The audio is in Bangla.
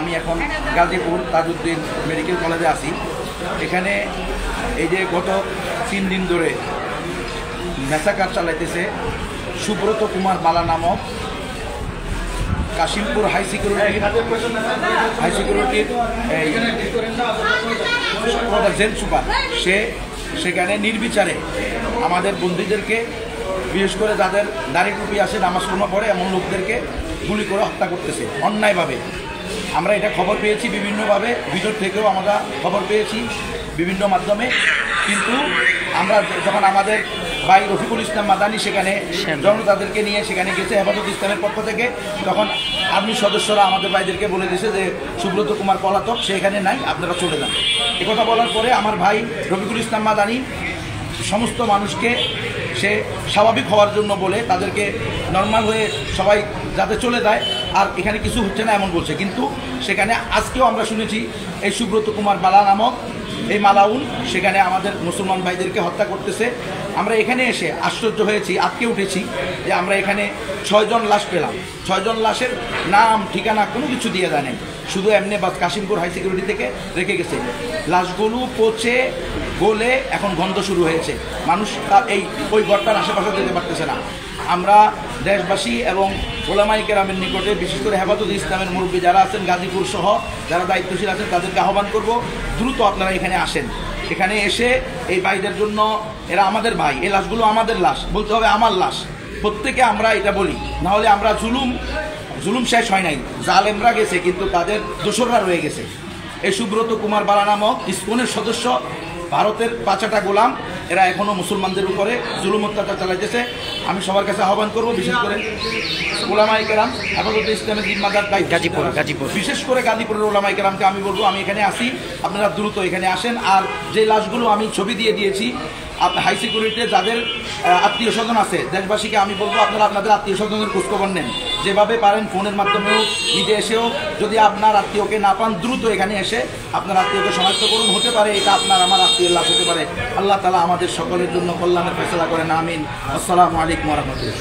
আমি এখন গাজীপুর তাজউদ্দিন মেডিকেল কলেজে আছি। এখানে এই যে গত তিন দিন ধরে মেসাকার চালাইতেছে সুব্রত কুমার বালা নামক কাশিমপুর হাই সিকিউরিটি হাই সিকিউরিটির জেল সুপার। সে সেখানে নির্বিচারে আমাদের বন্ধুদেরকে বিশেষ করে যাদের দাড়ি টুপি আসে, নামাজ কর্ম পড়ে, এমন লোকদেরকে গুলি করে হত্যা করতেছে, অন্যায়ভাবে। আমরা এটা খবর পেয়েছি বিভিন্নভাবে ভিতর থেকেও আমরা খবর পেয়েছি বিভিন্ন মাধ্যমে। কিন্তু আমরা যখন আমাদের ভাই রফিকুল ইসলাম মাদানি সেখানে জনতাদেরকে নিয়ে সেখানে গেছে হেফাজত ইসলামের পক্ষ থেকে, তখন আর্মি সদস্যরা আমাদের ভাইদেরকে বলে দিয়েছে যে, সুব্রত কুমার পলাতক, সে এখানে নাই, আপনারা চলে যান। কথা বলার পরে আমার ভাই রফিকুল ইসলাম মাদানি সমস্ত মানুষকে সে স্বাভাবিক হওয়ার জন্য বলে তাদেরকে নর্মাল হয়ে সবাই যাতে চলে যায়। আর এখানে কিছু হচ্ছে না, এমন বলছে। কিন্তু সেখানে আজকেও আমরা শুনেছি, এই সুব্রত কুমার বালা নামক এই মালাউন সেখানে আমাদের মুসলমান ভাইদেরকে হত্যা করতেছে। আমরা এখানে এসে আশ্চর্য হয়েছি আজকে উঠেছি যে আমরা এখানে ছয়জন লাশ পেলাম। ছয়জন লাশের নাম, ঠিকানা কোনো কিছু দিয়ে দেয় শুধু এমনি বাস কাশিমপুর হাই সিকিউরিটি থেকে রেখে গেছে। লাশগুলো পচে, গলে এখন গন্ধ শুরু হয়েছে। মানুষ তার এই, ওই ঘরটার আশেপাশে যেতে পারতেছে না। আমরা দেশবাসী এবং ওলামাই কেরামের নিকটে বিশেষ করে হেফাজত ইসলামের মুরব্বী যারা আছেন, গাজীপুর সহ যারা দায়িত্বশীল আছেন, তাদেরকে আহ্বান করব, দ্রুত আপনারা এখানে আসেন। এখানে এসে এই ভাইদের জন্য এরা আমাদের ভাই, এই লাশগুলো আমাদের লাশ, বলতে হবে আমার লাশ। প্রত্যেকে আমরা এটা বলি, নাহলে আমরা জুলুম জুলুম শেষ হয় নাই। জালেমরা গেছে, কিন্তু তাদের দোসররা রয়ে গেছে। এই সুব্রত কুমার বালা নামক ইস্কনের সদস্য, ভারতের পাঁচাটা গোলাম এরা এখনও মুসলমানদের উপরে জুলুম অত্যাচার চালাইতেছে। আমি সবার কাছে আহ্বান করব বিশেষ করে ওলামাই কেরাম হেফাজত ইসলামের জিম্মাদার দায়িত্ব। গাজীপুর, গাজীপুর। বিশেষ করে গাজীপুরের ওলামাই কেরামকে আমি বলব আমি এখানে আসি আপনারা দ্রুত এখানে আসেন। আর যে লাশগুলো আমি ছবি দিয়ে দিয়েছি হাই সিকিউরিটিতে যাদের আত্মীয় স্বজন আছে দেশবাসীকে আমি বলব আপনারা আপনাদের আত্মীয় স্বজনের খোঁজখবর নেন। যেভাবে পারেন ফোনের মাধ্যমেও নিজে এসেও, যদি আপনার আত্মীয়কে না পান, দ্রুত এখানে এসে আপনার আত্মীয়কে সমাপ্ত করুন। হতে পারে এটা আপনার, আমার আত্মীয় লাভ হতে পারে। আল্লাহ তালা আমাদের সকলের জন্য কল্যাণের ফেসলা করেন, আমিন। আসসালামু আলাইকুম রহমতুল্লাহ।